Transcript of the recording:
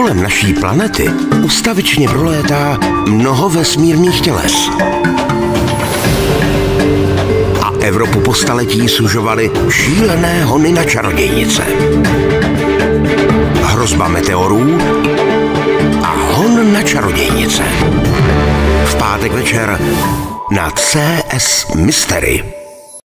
Kolem naší planety ustavičně prolétá mnoho vesmírných těles. A Evropu po staletí sužovaly šílené hony na čarodějnice. Hrozba meteorů a hon na čarodějnice. V pátek večer na CS Mystery.